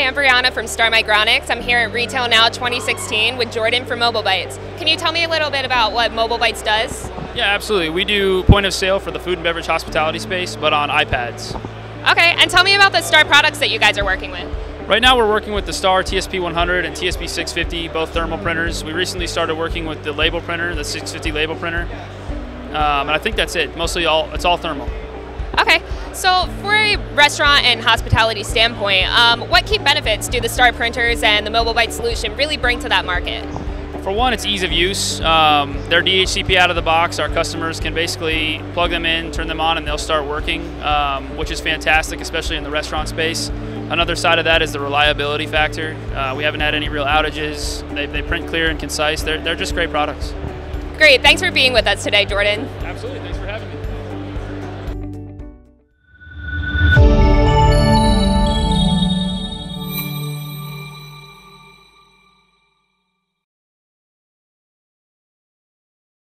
Hi, I'm Brianna from Star Micronics. I'm here at Retail Now 2016 with Jordan from MobileBytes. Can you tell me a little bit about what MobileBytes does? Yeah, absolutely. We do point of sale for the food and beverage hospitality space, but on iPads. Okay, and tell me about the Star products that you guys are working with. Right now, we're working with the Star TSP 100 and TSP 650, both thermal printers. We recently started working with the label printer, the 650 label printer, um, and I think that's it. Mostly all it's all thermal. Okay, so for a restaurant and hospitality standpoint, um, what key benefits do the Star printers and the Mobile Byte solution really bring to that market? For one, it's ease of use. Um, they're DHCP out of the box. Our customers can basically plug them in, turn them on, and they'll start working, um, which is fantastic, especially in the restaurant space. Another side of that is the reliability factor. Uh, we haven't had any real outages. They, they print clear and concise. They're, they're just great products. Great, thanks for being with us today, Jordan. Absolutely. Thanks for